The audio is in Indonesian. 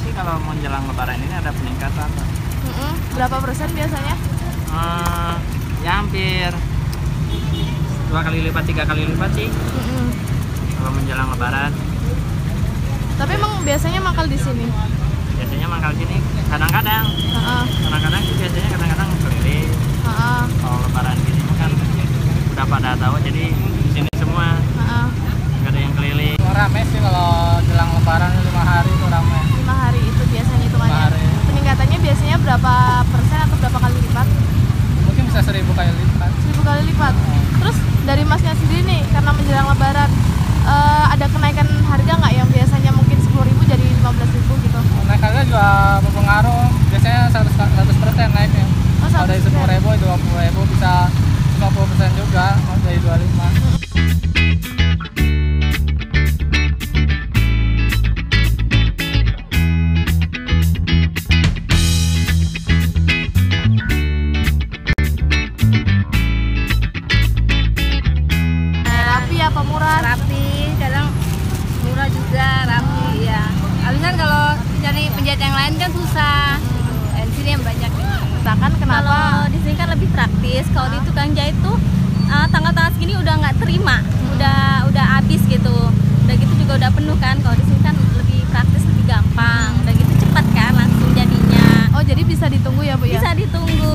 sih kalau menjelang lebaran ini ada peningkatan. Mm-mm. Berapa persen biasanya? Eh, ya hampir dua kali lipat, tiga kali lipat sih Mm-mm. kalau menjelang lebaran. Tapi emang biasanya mangkal di sini. Biasanya mangkal sini kadang-kadang, Heeh. kadang-kadang sih biasanya kadang-kadang keliling. Heeh. Kalau lebaran gini kan udah pada tahu jadi di sini semua Heeh. nggak ada yang keliling. Rame sih kalau jelang lebaran lima hari itu rame. Lima hari itu biasanya hitungannya. Lima hari. Peningkatannya biasanya berapa persen atau berapa kali lipat? Mungkin bisa seribu kali lipat. Seribu kali lipat. Terus dari masnya sendiri nih, karena menjelang lebaran, eh, ada kenaikan harga nggak yang biasanya mungkin sepuluh ribu jadi lima belas ribu gitu? Naik harga juga berpengaruh. Biasanya 100 persen naiknya. Oh, Kalau dari 100%. sepuluh ribu, dua puluh ribu bisa 50 persen juga dari 25 apa murah? rapi kadang murah juga rapi ya habis kan kalau cari penjahit yang lain kan susah. Dan sini yang banyak Misalkan kenapa? kalau di sini kan lebih praktis. Kalau di tukang jahit tuh uh, tanggal-tanggal segini udah nggak terima. Udah udah habis gitu. Udah gitu juga udah penuh kan. Kalau di sini kan lebih praktis lebih gampang. Udah gitu cepat kan langsung jadinya. Oh jadi bisa ditunggu ya bu ya? bisa ditunggu